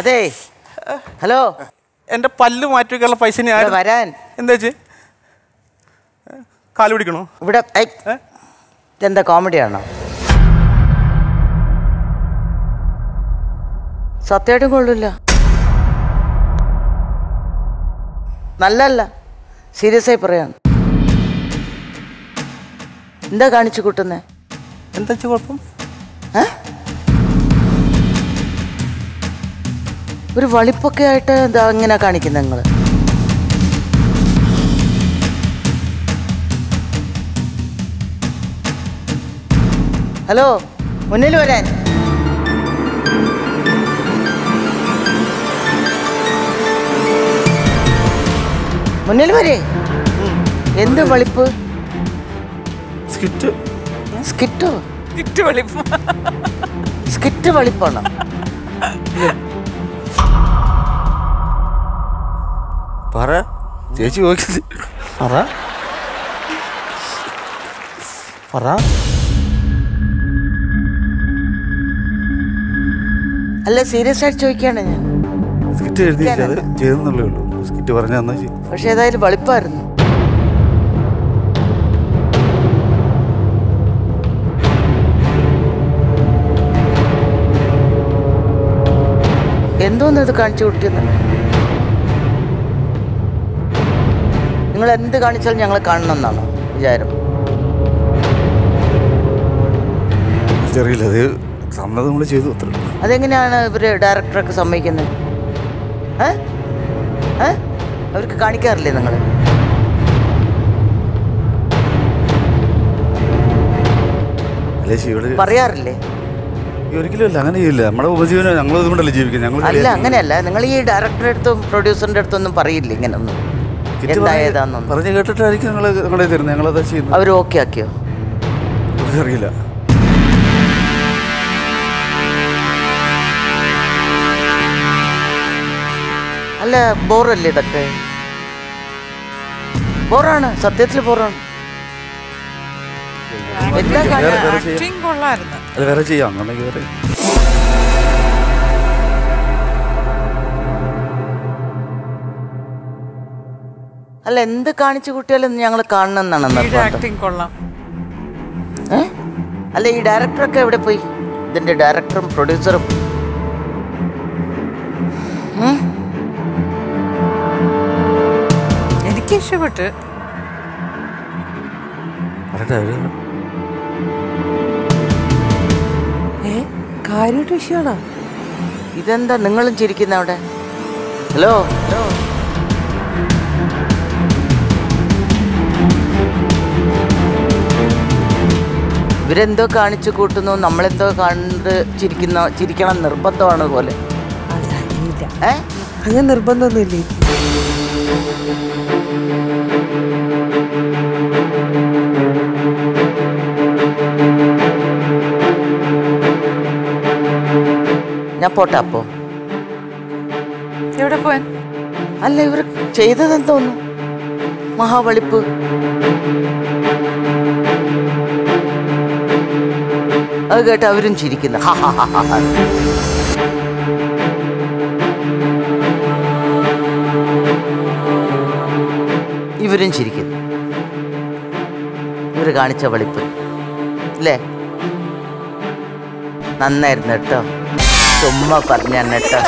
അതെ. ഹലോ. എന്റെ പല്ല് മാറ്റി പൈസ ഞാൻ വരാൻ. എന്താ വെച്ച് കാൽ പിടിക്കണോ? ഇവിടെ എന്താ കോമഡി ആണോ? കോമഡിയാണോ സത്യമായിട്ടും കൊള്ളില്ല നല്ലല്ല സീരിയസ് ആയി പറയാണ്. എന്താ കാണിച്ചു കൂട്ടുന്നേ? എന്താ കുഴപ്പം? ഒരു വളിപ്പൊക്കെ ആയിട്ട് എന്താ ഇങ്ങനെ കാണിക്കുന്നത് നിങ്ങൾ ഹലോ മുന്നിൽ വരാൻ. മുന്നിൽ വരേ. എന്ത് വളിപ്പ് സ്കിറ്റ്. സ്കിറ്റോ? കിറ്റ് വെളിപ്പം സ്കിറ്റ് വളിപ്പാണോ പറ. ചേച്ചി ചോദിച്ചത് പറ. പറ. അല്ല സീരിയസ് ആയിട്ട് ചോദിക്കാണ് ഞാൻ. സ്കിറ്റ് എഴുതി അത് ചെയ്തെന്നുള്ളേ ഉള്ളൂ. സ്കിറ്റ് പറഞ്ഞു തന്നാ പക്ഷെ ഏതായാലും വളിപ്പായിരുന്നു. എന്തോന്നത് കാണിച്ചു കൂട്ടിയെന്ന് നിങ്ങൾ എന്ത് കാണിച്ചാലും ഞങ്ങൾ കാണണം എന്നാണ് വിചാരം അത് സമ്മതം നമ്മൾ ചെയ്തു അത്ര അതെങ്ങനെയാണ് ഇവർ ഡയറക്ടറൊക്കെ സമ്മതിക്കുന്നത് ഏ? ഏ? അവർക്ക് കാണിക്കാറില്ലേ നിങ്ങൾ പറയാറില്ലേ? ഒരിക്കലും അങ്ങനെ ചെയ്യില്ല. നമ്മുടെ ഉപജീവനം ഞങ്ങൾ ഇതുകൊണ്ടല്ലേ ജീവിക്കുന്നത് ഞങ്ങൾ അല്ല അങ്ങനെയല്ല. നിങ്ങൾ ഈ ഡയറക്ടറുടെ അടുത്തും പ്രൊഡ്യൂസറിന്റെ അടുത്തൊന്നും പറയില്ല ഇങ്ങനൊന്നും? എന്താ ഏതാന്നൊന്നും പറഞ്ഞു കേട്ടിട്ടായിരിക്കും ഞങ്ങൾ ഞങ്ങളെ തരുന്നത്. ഞങ്ങളതാ ചെയ്യുന്നത്. അവർ ഓക്കെ ആക്കിയോ? അറിയില്ല. അല്ല ബോറല്ലേ ഇതൊക്കെ? ബോറാണ് സത്യത്തിൽ ബോറാണ്. ആക്ടിങ് കൊള്ളായിരുന്നു. അത് വേറെ ചെയ്യാം. അങ്ങനെയെങ്കിൽ അല്ല എന്ത് കാണിച്ചു കൂട്ടിയാലും ഞങ്ങൾ കാണണം എന്നാണ് വീട് ആക്ടിങ് കൊള്ളാം. അല്ല ഈ ഡയറക്ടറൊക്കെ എവിടെ പോയി? ഇതിന്റെ ഡയറക്ടറും പ്രൊഡ്യൂസറും? എനിക്ക് ഇഷ്ടപ്പെട്ട്. കാര്യമായിട്ട് വിഷയമാണോ? ഇതെന്താ നിങ്ങളും ചിരിക്കുന്ന അവിടെ? ഹലോ? ഹലോ? ഇവരെന്തോ കാണിച്ചു കൂട്ടുന്നു നമ്മളെന്തോ കണ്ട് ചിരിക്കുന്ന ചിരിക്കണം നിർബന്ധമാണ് പോലെ. ഏ? അങ്ങനെ നിർബന്ധമൊന്നുമില്ലേ. ഞാൻ പോട്ടെ അപ്പോ. എവിടെ പോയാൻ അല്ല ഇവർ ചെയ്തതെന്തോന്നു? മഹാവളിപ്പ്. അത് കേട്ട് അവരും ചിരിക്കുന്നു. ഇവരും ചിരിക്കുന്നു. ഇവർ കാണിച്ച വളിപ്പ്. അല്ലേ നന്നായിരുന്നു കേട്ടോ. ചുമ്മാ പറഞ്ഞ കേട്ടോ.